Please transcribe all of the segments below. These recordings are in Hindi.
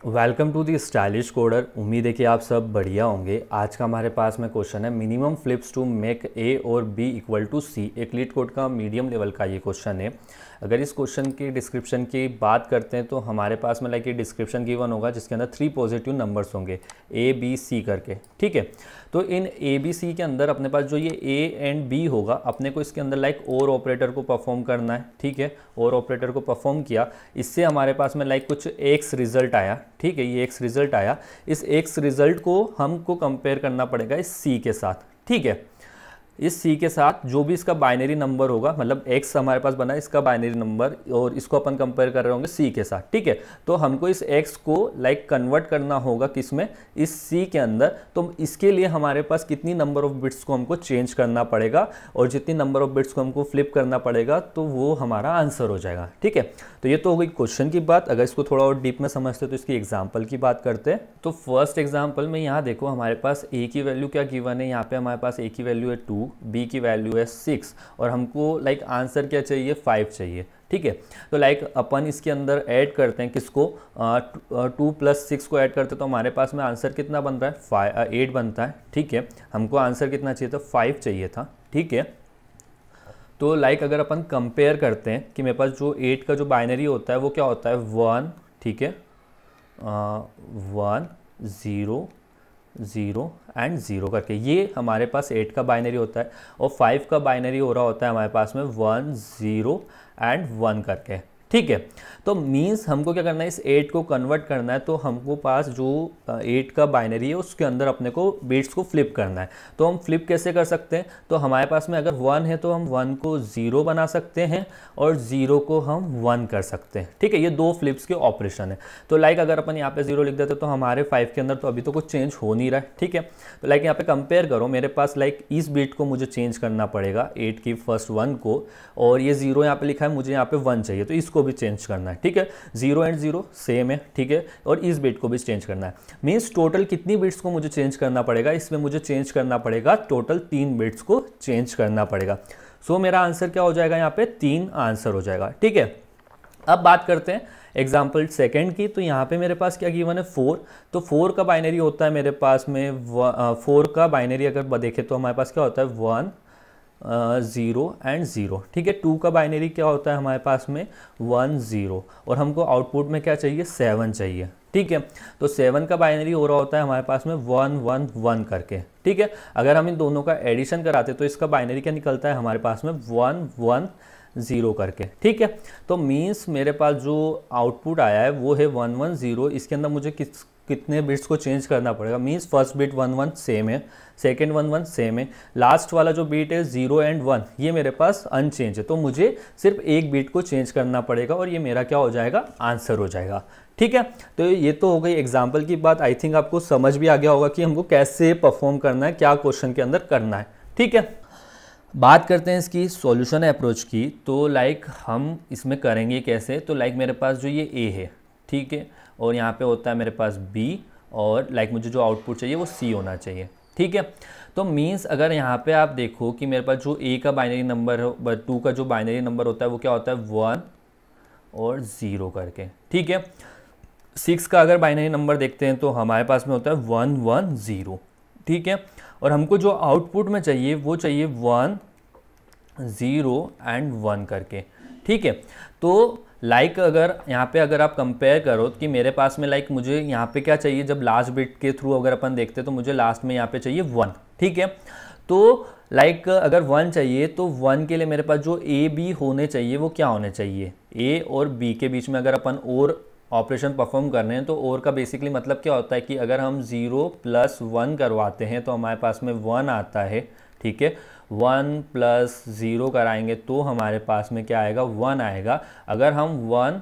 Welcome to the stylish coder उम्मीद है कि आप सब बढ़िया होंगे। आज का हमारे पास में क्वेश्चन है minimum flips to make A और बी इक्वल टू सी एक लीड कोड का मीडियम लेवल का ये क्वेश्चन है। अगर इस क्वेश्चन की डिस्क्रिप्शन की बात करते हैं तो हमारे पास में लाइक ये डिस्क्रिप्शन गिवन होगा, जिसके अंदर थ्री पॉजिटिव नंबर्स होंगे। ए बी सी करके। ठीक है? तो इन ए बी सी के अंदर अपने पास जो ये ए एंड बी होगा, अपने को इसके अंदर लाइक और ऑपरेटर को परफॉर्म करना है। ठीक है? और ऑपरेटर को परफॉर्म किया। इससे हमारे पास में लाइक कुछ एक्स रिज़ल्ट आया। ठीक है, ये एक्स रिज़ल्ट आया। इस एक्स रिज़ल्ट को हमको कंपेयर करना पड़ेगा इस सी के साथ, ठीक है? इस सी के साथ जो भी इसका बाइनरी नंबर होगा मतलब एक्स हमारे पास बना है इसका बाइनरी नंबर और इसको अपन कंपेयर कर रहे होंगे सी के साथ ठीक है? तो हमको इस एक्स को लाइक like, कन्वर्ट करना होगा किसमें? इस सी के अंदर। तो इसके लिए हमारे पास कितनी नंबर ऑफ़ बिट्स को हमको चेंज करना पड़ेगा? और जितनी नंबर ऑफ़ बिट्स को हमको फ्लिप करना पड़ेगा तो वो हमारा आंसर हो जाएगा ठीक है? तो ये तो हो गई क्वेश्चन की बात। अगर इसको थोड़ा और डीप में समझते तो इसकी एग्ज़ाम्पल की बात करते हैं। तो फ़र्स्ट एग्ज़ाम्पल में यहाँ देखो हमारे पास ए की वैल्यू क्या गिवन है? यहाँ पे हमारे पास ए की वैल्यू है टू बी की वैल्यू है सिक्स और हमको लाइक आंसर क्या चाहिए? फाइव चाहिए। ठीक है? तो लाइक अपन इसके अंदर ऐड करते हैं किसको? टू प्लस सिक्स को ऐड करते हैं तो हमारे पास में आंसर कितना बन रहा है? फाइव एट बनता है। ठीक है? हमको आंसर कितना चाहिए था? फाइव चाहिए था। ठीक है? तो लाइक like अगर अपन कंपेयर करते हैं कि मेरे पास जो एट का जो बाइनरी होता है वो क्या होता है? वन ठीक है? One zero zero and zero करके। ये हमारे पास एट का बाइनरी होता है और फाइव का बाइनरी हो रहा होता है हमारे पास में वन ज़ीरो एंड वन करके। ठीक है? तो मीन्स हमको क्या करना है? इस एट को कन्वर्ट करना है तो हमको पास जो एट का बाइनरी है, उसके अंदर अपने को बीट्स को फ्लिप करना है। तो हम फ्लिप कैसे कर सकते हैं? तो हमारे पास में अगर वन है तो हम वन को ज़ीरो बना सकते हैं और ज़ीरो को हम वन कर सकते हैं। ठीक है? ये दो फ्लिप्स के ऑपरेशन है। तो लाइक अगर अपन यहाँ पे ज़ीरो लिख देते तो हमारे फाइव के अंदर तो अभी तो कुछ चेंज हो नहीं रहा है। ठीक है? तो लाइक यहाँ पे कंपेयर करो, मेरे पास लाइक इस बीट को मुझे चेंज करना पड़ेगा एट की फ़र्स्ट वन को, और ये ज़ीरो यहाँ पे लिखा है, मुझे यहाँ पे वन चाहिए तो इसको भी चेंज करना है ठीक है? ज़ीरो एंड ज़ीरो सेम है ठीक है? और इस बिट को भी चेंज करना है। मीन्स टोटल कितनी बिट्स को मुझे चेंज करना पड़ेगा? इसमें मुझे चेंज करना पड़ेगा टोटल तीन बिट्स को चेंज करना पड़ेगा। सो so, मेरा आंसर क्या हो जाएगा यहाँ पे? तीन आंसर हो जाएगा ठीक है? अब बात करते हैं एग्ज़ाम्पल सेकेंड की। तो यहाँ पे मेरे पास क्या गिवन है? फोर तो फोर का बाइनरी होता है मेरे पास में फोर का बाइनरी अगर देखें तो हमारे पास क्या होता है? One zero and zero. ठीक है, टू का बाइनरी क्या होता है हमारे पास में? One zero. और हमको आउटपुट में क्या चाहिए? सेवन चाहिए। ठीक है तो सेवन का बाइनरी हो रहा होता है हमारे पास में वन वन वन करके। ठीक है, अगर हम इन दोनों का एडिशन कराते तो इसका बाइनरी क्या निकलता है हमारे पास में? वन वन, ज़ीरो करके। ठीक है तो मीन्स मेरे पास जो आउटपुट आया है, वो है वन वन, ज़ीरो। इसके अंदर मुझे किस कितने बिट्स को चेंज करना पड़ेगा? Means first bit one one same है सेकेंड वन वन सेम है लास्ट वाला जो बीट है ज़ीरो एंड वन ये मेरे पास अनचेंज है। तो मुझे सिर्फ़ एक बीट को चेंज करना पड़ेगा और ये मेरा क्या हो जाएगा? आंसर हो जाएगा। ठीक है? तो ये तो हो गई एग्ज़ाम्पल की बात। आई थिंक आपको समझ भी आ गया होगा कि हमको कैसे परफॉर्म करना है, क्या क्वेश्चन के अंदर करना है। ठीक है? बात करते हैं इसकी सॉल्यूशन अप्रोच की। तो लाइक हम इसमें करेंगे कैसे? तो लाइक मेरे पास जो ये ए है। ठीक है? और यहाँ पे होता है मेरे पास बी और लाइक like मुझे जो आउटपुट चाहिए वो सी होना चाहिए, ठीक है? तो मीन्स अगर यहाँ पे आप देखो कि मेरे पास जो ए का बाइनरी नंबर है टू का जो बाइनरी नंबर होता है वो क्या होता है? वन और ज़ीरो करके, ठीक है? सिक्स का अगर बाइनरी नंबर देखते हैं तो हमारे पास में होता है वन वन ज़ीरो ठीक है? और हमको जो आउटपुट में चाहिए वो चाहिए वन ज़ीरो एंड वन करके, ठीक है? तो लाइक like अगर, यहाँ पे अगर आप कंपेयर करो कि मेरे पास में लाइक like मुझे यहाँ पे क्या चाहिए? जब लास्ट बिट के थ्रू अगर अपन देखते तो मुझे लास्ट में यहाँ पे चाहिए वन ठीक है? तो लाइक like अगर वन चाहिए तो वन के लिए मेरे पास जो ए बी होने चाहिए, वो क्या होने चाहिए? ए और बी के बीच में अगर अपन और ऑपरेशन परफॉर्म कर रहे हैं तो और का बेसिकली मतलब क्या होता है कि अगर हम ज़ीरो प्लस वन करवाते हैं तो हमारे पास में वन आता है, ठीक है? वन प्लस ज़ीरो कराएँगे तो हमारे पास में क्या आएगा? वन आएगा। अगर हम वन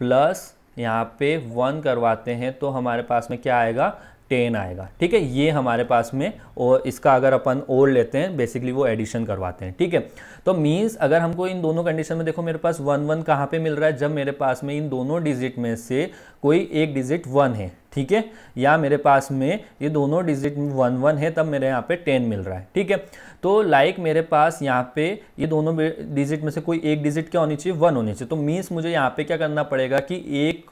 प्लस यहाँ पे वन करवाते हैं तो हमारे पास में क्या आएगा? टेन आएगा। ठीक है? ये हमारे पास में और इसका अगर अपन और लेते हैं बेसिकली वो एडिशन करवाते हैं। ठीक है? तो मीन्स अगर हमको इन दोनों कंडीशन में देखो, मेरे पास वन वन कहाँ पे मिल रहा है? जब मेरे पास में इन दोनों डिजिट में से कोई एक डिजिट वन है। ठीक है? या मेरे पास में ये दोनों डिजिट वन वन है, तब मेरे यहाँ पे टेन मिल रहा है। ठीक है? तो लाइक मेरे पास यहाँ पे ये दोनों डिजिट में से कोई एक डिजिट क्या होनी चाहिए? वन होनी चाहिए। तो मीन्स मुझे यहाँ पे क्या करना पड़ेगा कि एक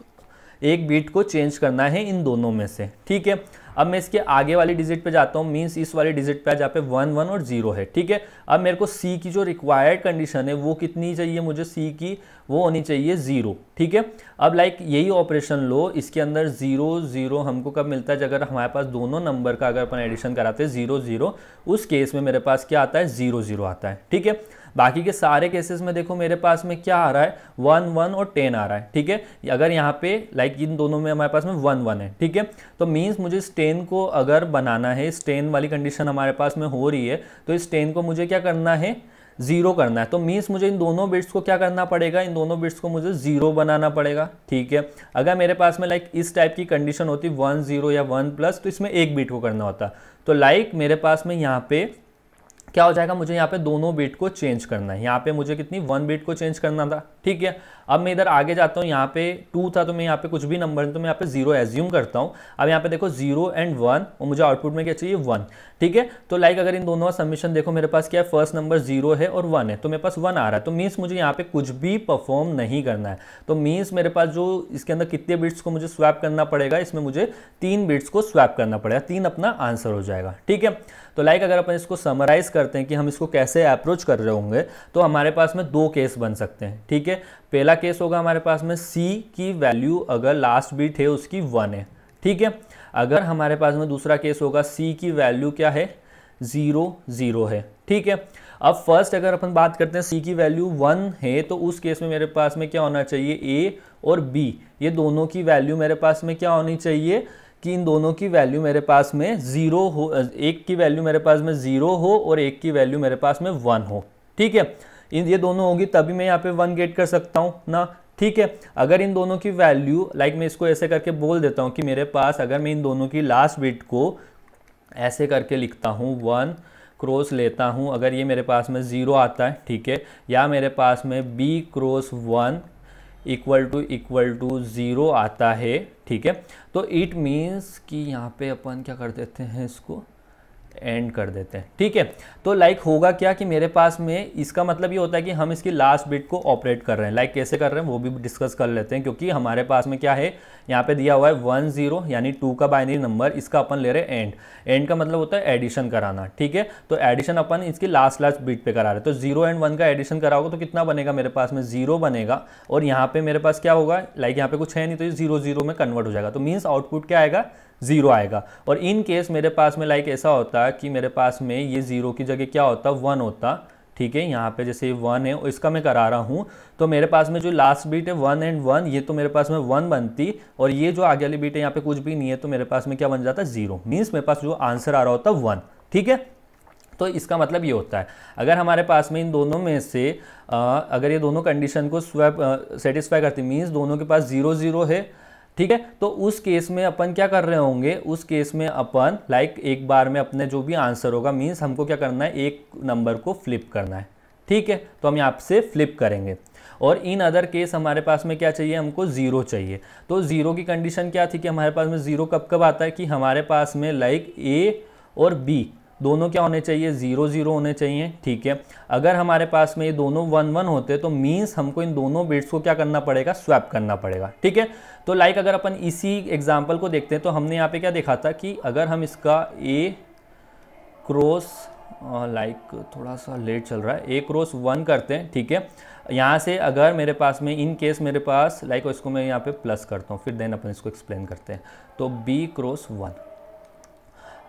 एक बीट को चेंज करना है इन दोनों में से, ठीक है? अब मैं इसके आगे वाली डिजिट पे जाता हूँ मीन्स इस वाली डिजिट पे जहाँ पे वन वन और ज़ीरो है, ठीक है? अब मेरे को सी की जो रिक्वायर्ड कंडीशन है, वो कितनी चाहिए मुझे? सी की वो होनी चाहिए ज़ीरो ठीक है? अब लाइक यही ऑपरेशन लो, इसके अंदर ज़ीरो ज़ीरो हमको कब मिलता है? अगर हमारे पास दोनों नंबर का अगर अपन एडिशन कराते हैं ज़ीरो ज़ीरो उस केस में मेरे पास क्या आता है? ज़ीरो ज़ीरो आता है, ठीक है? बाकी के सारे केसेस में देखो मेरे पास में क्या आ रहा है? वन वन और टेन आ रहा है, ठीक है? अगर यहाँ पे लाइक इन दोनों में हमारे पास में वन वन है, ठीक है? तो मीन्स मुझे इस टेन को अगर बनाना है, इस टेन वाली कंडीशन हमारे पास में हो रही है तो इस टेन को मुझे क्या करना है? ज़ीरो करना है। तो मीन्स मुझे इन दोनों बिट्स को क्या करना पड़ेगा? इन दोनों बिट्स को मुझे ज़ीरो बनाना पड़ेगा, ठीक है? अगर मेरे पास में लाइक इस टाइप की कंडीशन होती वन ज़ीरो या वन प्लस तो इसमें एक बिट को करना होता। तो लाइक मेरे पास में यहाँ पे क्या हो जाएगा, मुझे यहाँ पे दोनों बीट को चेंज करना है। यहाँ पे मुझे कितनी? वन बीट को चेंज करना था, ठीक है? अब मैं इधर आगे जाता हूँ, यहाँ पे टू था तो मैं यहाँ पे कुछ भी नंबर तो मैं यहाँ पे ज़ीरो एज्यूम करता हूँ। अब यहाँ पे देखो ज़ीरो एंड वन और मुझे आउटपुट में क्या चाहिए? वन ठीक है? तो लाइक अगर इन दोनों का सबमिशन देखो, मेरे पास क्या है? फ़र्स्ट नंबर ज़ीरो है और वन है तो मेरे पास वन आ रहा है। तो मीन्स मुझे यहाँ पे कुछ भी परफॉर्म नहीं करना है। तो मीन्स मेरे पास जो इसके अंदर कितने बिट्स को मुझे स्वैप करना पड़ेगा, इसमें मुझे तीन बिट्स को स्वैप करना पड़ेगा। तीन अपना आंसर हो जाएगा, ठीक है? तो लाइक अगर अपन इसको समराइज करते हैं कि हम इसको कैसे अप्रोच कर रहे होंगे तो हमारे पास में दो केस बन सकते हैं, ठीक है? पहला केस होगा हमारे पास में सी की वैल्यू अगर लास्ट बीट है, उसकी वन है, ठीक है? अगर हमारे पास में दूसरा केस होगा सी की वैल्यू क्या है? ज़ीरो ज़ीरो है, ठीक है? अब फ़र्स्ट अगर अपन बात करते हैं सी की वैल्यू वन है तो उस केस में मेरे पास में क्या होना चाहिए? ए और बी ये दोनों की वैल्यू मेरे पास में क्या होनी चाहिए? कि इन दोनों की वैल्यू मेरे पास में ज़ीरो हो, एक की वैल्यू मेरे पास में ज़ीरो हो और एक की वैल्यू मेरे पास में वन हो। ठीक है? इन, ये दोनों होगी, तभी मैं यहाँ पे वन गेट कर सकता हूँ ना? ठीक है? अगर इन दोनों की वैल्यू लाइक मैं इसको ऐसे करके बोल देता हूँ कि मेरे पास, अगर मैं इन दोनों की लास्ट बिट को ऐसे करके लिखता हूँ वन क्रॉस लेता हूँ, अगर ये मेरे पास में ज़ीरो आता है, ठीक है? या मेरे पास में B cross one equal to equal to zero आता है, ठीक है? तो इट मीन्स कि यहाँ पे अपन क्या कर देते हैं इसको? एंड कर देते हैं। ठीक है? तो लाइक होगा क्या कि मेरे पास में इसका मतलब ये होता है कि हम इसकी लास्ट बिट को ऑपरेट कर रहे हैं। लाइक कैसे कर रहे हैं? वो भी डिस्कस कर लेते हैं क्योंकि हमारे पास में क्या है? यहाँ पे दिया हुआ है वन ज़ीरो यानी टू का बाइनरी नंबर इसका अपन ले रहे हैं एंड एंड का मतलब होता है एडिशन कराना, ठीक है? तो एडिशन अपन इसकी लास्ट लास्ट बिट पे करा रहे हैं। तो ज़ीरो एंड वन का एडिशन कराओगे तो कितना बनेगा मेरे पास में? ज़ीरो बनेगा। और यहाँ पे मेरे पास क्या होगा? लाइक यहाँ पे कुछ है नहीं तो ये ज़ीरो ज़ीरो में कन्वर्ट हो जाएगा। तो मीन्स आउटपुट क्या आएगा? ज़ीरो आएगा। और इन केस मेरे पास में लाइक ऐसा होता है कि मेरे पास में ये ज़ीरो की जगह क्या होता? वन होता। ठीक है यहाँ पे जैसे वन है और इसका मैं करा रहा हूँ। तो मेरे पास में जो लास्ट बीट है वन एंड वन ये तो मेरे पास में वन बनती। और ये जो आगे वाली बीट है यहाँ पे कुछ भी नहीं है तो मेरे पास में क्या बन जाता? है ज़ीरो मीन्स मेरे पास जो आंसर आ रहा होता है वन ठीक है? तो इसका मतलब ये होता है। अगर हमारे पास में इन दोनों में से आ, अगर ये दोनों कंडीशन को स्वैप सेटिस्फाई करती मीन्स दोनों के पास ज़ीरो ज़ीरो है ठीक है? तो उस केस में अपन क्या कर रहे होंगे? उस केस में अपन लाइक एक बार में अपने जो भी आंसर होगा मीन्स हमको क्या करना है? एक नंबर को फ्लिप करना है। ठीक है? तो हम यहाँ से फ्लिप करेंगे। और इन अदर केस हमारे पास में क्या चाहिए? हमको ज़ीरो चाहिए। तो ज़ीरो की कंडीशन क्या थी कि हमारे पास में ज़ीरो कब कब आता है? कि हमारे पास में लाइक ए और बी दोनों क्या होने चाहिए? ज़ीरो ज़ीरो होने चाहिए, ठीक है? अगर हमारे पास में ये दोनों वन वन होते तो मीन्स हमको इन दोनों बिट्स को क्या करना पड़ेगा? स्वैप करना पड़ेगा, ठीक है? तो लाइक अगर अपन इसी एग्ज़ाम्पल को देखते हैं तो हमने यहाँ पे क्या देखा था कि अगर हम इसका ए क्रॉस लाइक थोड़ा सा लेट चल रहा है ए क्रॉस वन करते हैं, ठीक है? यहाँ से अगर मेरे पास में इन केस मेरे पास लाइक इसको मैं यहाँ पे प्लस करता हूँ, फिर देन अपन इसको एक्सप्लेन करते हैं। तो बी क्रॉस वन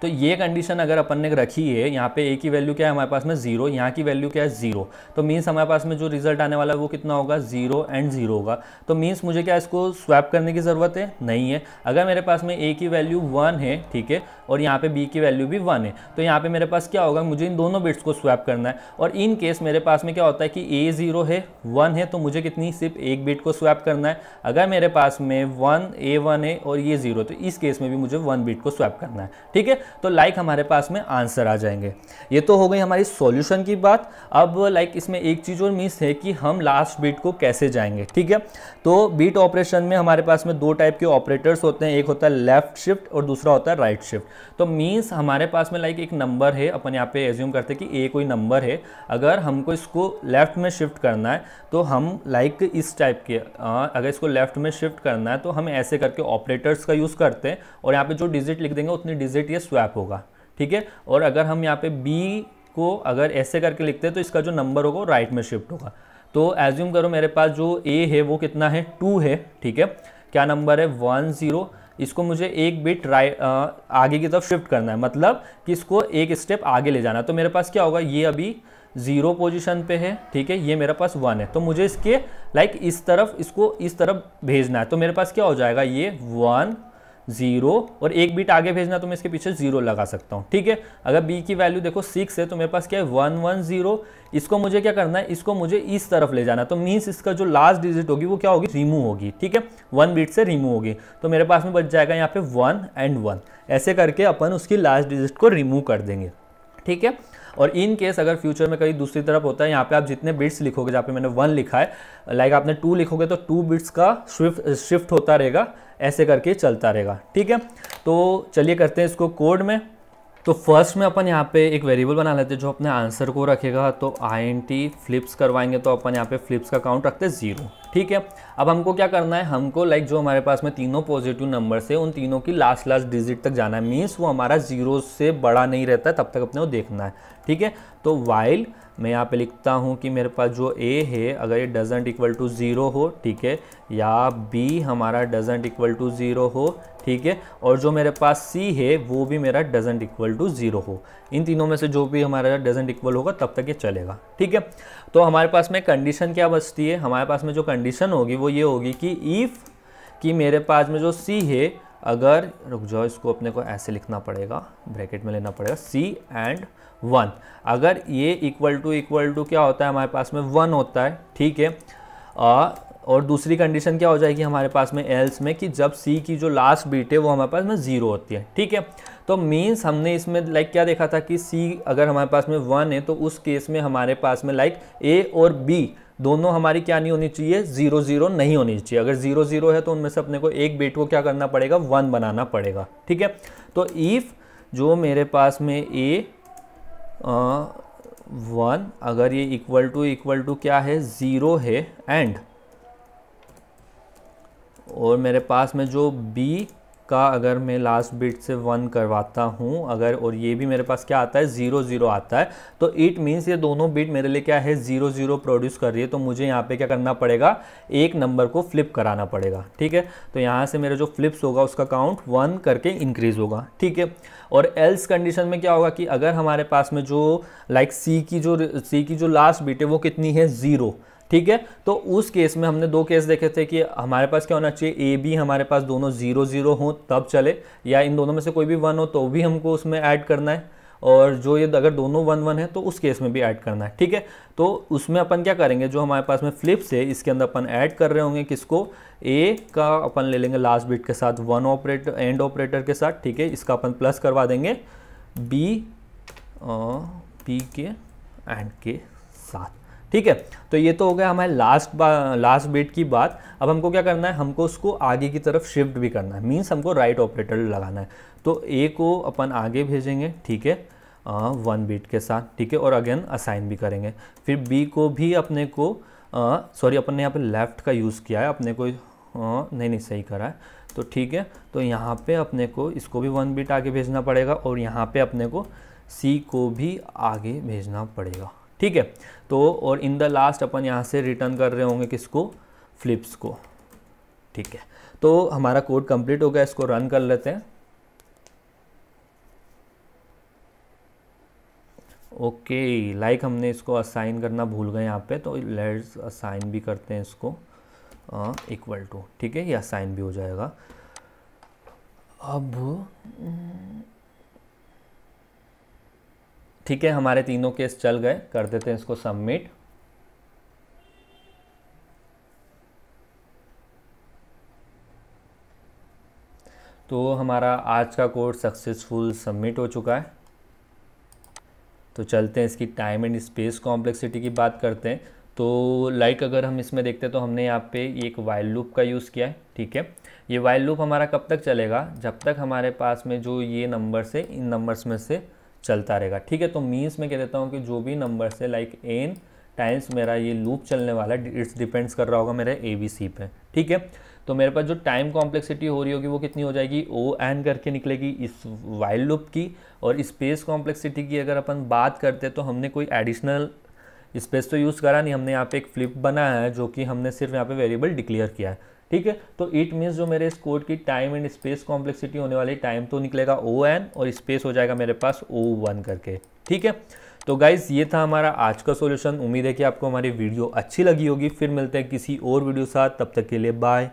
तो ये कंडीशन अगर अपन ने रखी है, यहाँ पे ए की वैल्यू क्या है हमारे पास में? ज़ीरो यहाँ की वैल्यू क्या है? ज़ीरो तो मीन्स हमारे पास में जो रिज़ल्ट आने वाला है वो कितना होगा? ज़ीरो एंड ज़ीरो होगा। तो मीन्स मुझे क्या इसको स्वैप करने की ज़रूरत है? नहीं है। अगर मेरे पास में ए की वैल्यू वन है, ठीक है, और यहाँ पे बी की वैल्यू भी वन है तो यहाँ पे मेरे पास क्या होगा? मुझे इन दोनों बिट्स को स्वैप करना है। और इन केस मेरे पास में क्या होता है कि ए ज़ीरो है वन है तो मुझे कितनी? सिर्फ़ एक बिट को स्वैप करना है। अगर मेरे पास में वन ए वन है और ये ज़ीरो तो इस केस में भी मुझे वन बिट को स्वैप करना है। ठीक है? तो लाइक हमारे पास में आंसर आ जाएँगे। ये तो हो गई हमारी सॉल्यूशन की बात। अब लाइक इसमें एक चीज़ और मिस है कि हम लास्ट बीट को कैसे जाएँगे, ठीक है? तो बीट ऑपरेशन में हमारे पास में दो टाइप के ऑपरेटर्स होते हैं। एक होता है लेफ़्ट शिफ्ट और दूसरा होता है राइट शिफ्ट तो मीन्स हमारे पास में लाइक एक नंबर है। अपन यहाँ पे एज्यूम करते हैं कि ए कोई नंबर है। अगर हमको इसको लेफ़्ट में शिफ्ट करना है तो हम लाइक इस टाइप के अगर इसको लेफ़्ट में शिफ्ट करना है तो हम ऐसे करके ऑपरेटर्स का यूज़ करते हैं। और यहाँ पे जो डिजिट लिख देंगे, उतनी डिजिट ये स्वैप होगा, ठीक है? और अगर हम यहाँ पे बी को अगर ऐसे करके लिखते हैं तो इसका जो नंबर होगा वो राइट में शिफ्ट होगा। तो एज्यूम करो मेरे पास जो ए है, वो कितना है? टू है, ठीक है? क्या नंबर है? वन ज़ीरो इसको मुझे एक बिट राइट आगे की तरफ़ शिफ्ट करना है। मतलब कि इसको एक स्टेप आगे ले जाना है। तो मेरे पास क्या होगा? ये अभी ज़ीरो पोजीशन पे है, ठीक है? ये मेरे पास वन है। तो मुझे इसके लाइक इस तरफ़ इसको इस तरफ़ भेजना है। तो मेरे पास क्या हो जाएगा? ये वन ज़ीरो और एक बीट आगे भेजना तो मैं इसके पीछे ज़ीरो लगा सकता हूँ, ठीक है? अगर बी की वैल्यू देखो सिक्स है तो मेरे पास क्या है? वन वन ज़ीरो इसको मुझे क्या करना है? इसको मुझे इस तरफ़ ले जाना तो मीन्स इसका जो लास्ट डिजिट होगी, वो क्या होगी? रिमूव होगी, ठीक है? वन बीट से रिमूव होगी तो मेरे पास में बच जाएगा यहाँ पे वन एंड वन ऐसे करके अपन उसकी लास्ट डिजिट को रिमूव कर देंगे, ठीक है? और इन केस अगर फ्यूचर में कहीं दूसरी तरफ़ होता है, यहाँ पे आप जितने बिट्स लिखोगे, जहाँ पे मैंने वन लिखा है लाइक आपने टू लिखोगे तो टू बिट्स का शिफ्ट शिफ्ट होता रहेगा, ऐसे करके चलता रहेगा। ठीक है? तो चलिए करते हैं इसको कोड में। तो फ़र्स्ट में अपन यहाँ पे एक वेरिएबल बना लेते हैं जो अपने आंसर को रखेगा तो आई एन टी फ्लिप्स करवाएँगे तो अपन यहाँ पे फ्लिप्स का काउंट रखते हैं ज़ीरो ठीक है? अब हमको क्या करना है? हमको लाइक जो हमारे पास में तीनों पॉजिटिव नंबर है उन तीनों की लास्ट लास्ट डिजिट तक जाना है। मीन्स वो हमारा ज़ीरो से बड़ा नहीं रहता तब तक अपने को देखना है। ठीक है? तो वाइल मैं यहाँ पे लिखता हूँ कि मेरे पास जो ए है, अगर ये डजेंट इक्वल टू ज़ीरो हो, ठीक है, या बी हमारा डजेंट इक्वल टू ज़ीरो हो, ठीक है, और जो मेरे पास सी है, वो भी मेरा डजेंट इक्वल टू ज़ीरो हो। इन तीनों में से जो भी हमारा डजेंट इक्वल होगा, तब तक ये चलेगा। ठीक है? तो हमारे पास में कंडीशन क्या बचती है? हमारे पास में जो कंडीशन होगी, वो ये होगी कि इफ़ कि मेरे पास में जो सी है अगर रुक जाओ इसको अपने को ऐसे लिखना पड़ेगा ब्रैकेट में लेना पड़ेगा सी एंड वन अगर ये इक्वल टू इक्वल टू क्या होता है हमारे पास में? वन होता है ठीक है? आ, और दूसरी कंडीशन क्या हो जाएगी हमारे पास में एल्स में कि जब सी की जो लास्ट बीट है वो हमारे पास में ज़ीरो होती है ठीक है? तो मीन्स हमने इसमें लाइक क्या देखा था कि सी अगर हमारे पास में वन है तो उस केस में हमारे पास में लाइक ए और बी दोनों हमारी क्या नहीं होनी चाहिए? ज़ीरो ज़ीरो नहीं होनी चाहिए। अगर ज़ीरो ज़ीरो है तो उनमें से अपने को एक बीट को क्या करना पड़ेगा? वन बनाना पड़ेगा। ठीक है? तो इफ़ जो मेरे पास में ए वन, अगर ये इक्वल टू इक्वल टू क्या है? ज़ीरो है एंड और मेरे पास में जो बी का अगर मैं लास्ट बिट से वन करवाता हूँ, अगर और ये भी मेरे पास क्या आता है? ज़ीरो ज़ीरो आता है। तो इट मीन्स ये दोनों बिट मेरे लिए क्या है? ज़ीरो ज़ीरो प्रोड्यूस कर रही है। तो मुझे यहाँ पे क्या करना पड़ेगा? एक नंबर को फ्लिप कराना पड़ेगा। ठीक है? तो यहाँ से मेरा जो फ्लिप्स होगा, उसका काउंट वन करके इंक्रीज़ होगा। ठीक है? और एल्स कंडीशन में क्या होगा कि अगर हमारे पास में जो लाइक सी की जो सी की जो लास्ट बिट है, वो कितनी है? ज़ीरो ठीक है? तो उस केस में हमने दो केस देखे थे कि हमारे पास क्या होना चाहिए? ए बी हमारे पास दोनों ज़ीरो ज़ीरो हो, तब चले। या इन दोनों में से कोई भी वन हो तो भी हमको उसमें ऐड करना है। और जो ये अगर दोनों वन वन है तो उस केस में भी ऐड करना है, ठीक है? तो उसमें अपन क्या करेंगे? जो हमारे पास में फ्लिप्स है, इसके अंदर अपन ऐड कर रहे होंगे किसको? ए का अपन ले लेंगे लास्ट बिट के साथ वन ऑपरेटर एंड ऑपरेटर के साथ, ठीक है? इसका अपन प्लस करवा देंगे। बी पी के एंड के साथ। ठीक है? तो ये तो हो गया हमारे लास्ट लास्ट बीट की बात। अब हमको क्या करना है? हमको उसको आगे की तरफ़ शिफ्ट भी करना है। मीन्स हमको राइट ऑपरेटर लगाना है। तो ए को अपन आगे भेजेंगे ठीक है? वन बीट के साथ ठीक है? और अगेन असाइन भी करेंगे। फिर बी को भी अपने को सॉरी अपन ने यहाँ पे लेफ़्ट का यूज़ किया है। अपने को आ, नहीं नहीं सही करा है। तो ठीक है? तो यहाँ पे अपने को इसको भी वन बीट आगे भेजना पड़ेगा और यहाँ पे अपने को सी को भी आगे भेजना पड़ेगा। ठीक है? तो और इन द लास्ट अपन यहाँ से रिटर्न कर रहे होंगे किसको? फ्लिप्स को। ठीक है? तो हमारा कोड कंप्लीट हो गया इसको रन कर लेते हैं। ओके okay, लाइक like हमने इसको असाइन करना भूल गए यहाँ पे तो लेट्स असाइन भी करते हैं इसको इक्वल टू ठीक है? ये असाइन भी हो जाएगा। अब ठीक है, हमारे तीनों केस चल गए, कर देते हैं इसको सबमिट तो हमारा आज का कोर्स सक्सेसफुल सबमिट हो चुका है. तो चलते हैं इसकी टाइम एंड स्पेस कॉम्प्लेक्सिटी की बात करते हैं. तो लाइक अगर हम इसमें देखते हैं तो हमने यहाँ पे एक वाइल लूप का यूज़ किया है, ठीक है? ये वाइल लूप हमारा कब तक चलेगा? जब तक हमारे पास में जो ये नंबर्स है, इन नंबर्स में से चलता रहेगा। ठीक है तो मीन्स मैं कह देता हूँ कि जो भी नंबर है लाइक एन टाइम्स मेरा ये लूप चलने वाला है इट्स डिपेंड्स कर रहा होगा मेरे ए बी सी पे। ठीक है तो मेरे पास जो टाइम कॉम्प्लेक्सिटी हो रही होगी वो कितनी हो जाएगी? ओ एन करके निकलेगी इस वाइल लूप की और स्पेस कॉम्प्लेक्सिटी की अगर अपन बात करते तो हमने कोई एडिशनल स्पेस तो यूज़ करा नहीं, हमने यहाँ पे एक फ्लिप बनाया है जो कि हमने सिर्फ़ यहाँ पे वेरिएबल डिक्लेयर किया है। ठीक है? तो इट मीन्स जो मेरे इस कोड की टाइम एंड स्पेस कॉम्प्लेक्सिटी होने वाली टाइम तो निकलेगा ओ एन और स्पेस हो जाएगा मेरे पास ओ वन करके। ठीक है? तो गाइज़ ये था हमारा आज का सॉल्यूशन उम्मीद है कि आपको हमारी वीडियो अच्छी लगी होगी। फिर मिलते हैं किसी और वीडियो साथ। तब तक के लिए बाय